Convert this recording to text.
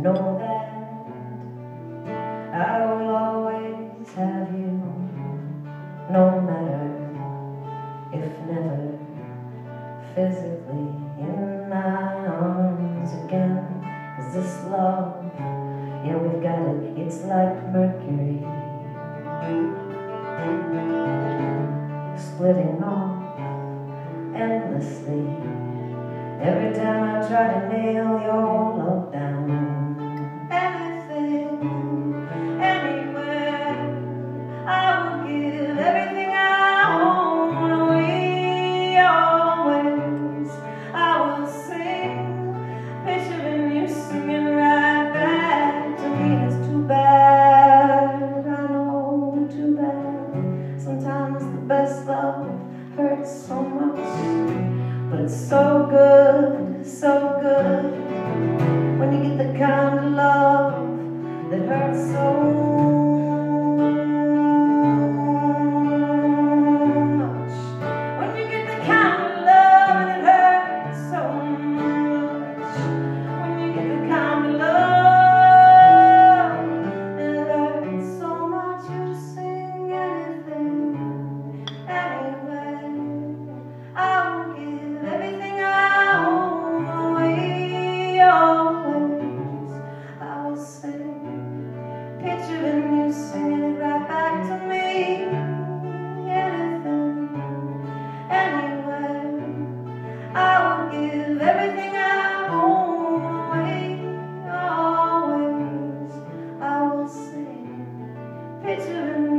Know that I will always have you No matter if never physically in my arms again. Is this love, yeah we've got it, it's like mercury Splitting off endlessly. Every time I try to nail your love but it's so good, so good when you get the kind of love that hurts so. bitter